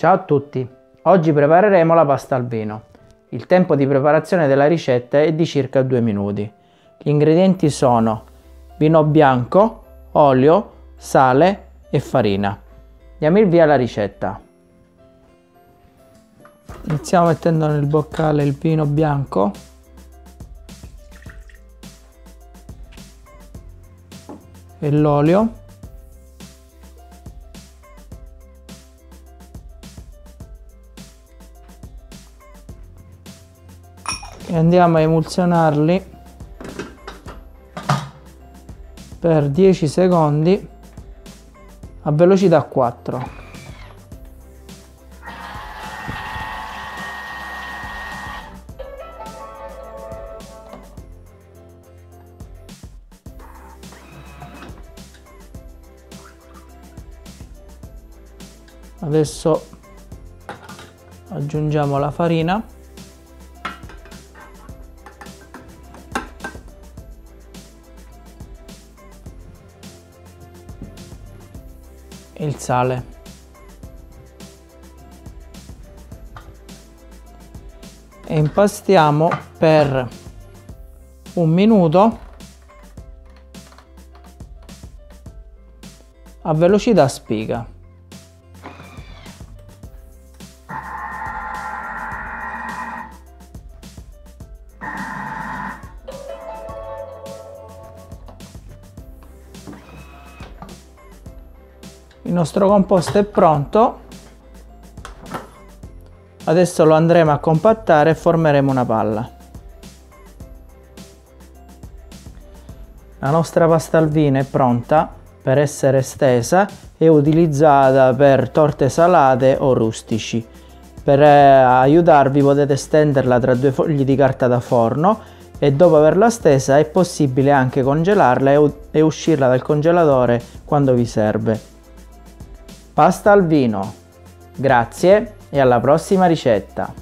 Ciao a tutti! Oggi prepareremo la pasta al vino. Il tempo di preparazione della ricetta è di circa 2 minuti. Gli ingredienti sono vino bianco, olio, sale e farina. Andiamo il via alla ricetta. Iniziamo mettendo nel boccale il vino bianco. E l'olio. E andiamo a emulsionarli per 10 secondi a velocità 4 adesso aggiungiamo la farina il sale. E impastiamo per un minuto a velocità spiga. Il nostro composto è pronto. Adesso lo andremo a compattare e formeremo una palla. La nostra pasta al vino è pronta per essere stesa e utilizzata per torte salate o rustici. Per eh, aiutarvi potete stenderla tra due fogli di carta da forno e dopo averla stesa è possibile anche congelarla e uscirla dal congelatore quando vi serve Pasta al vino. Grazie e alla prossima ricetta.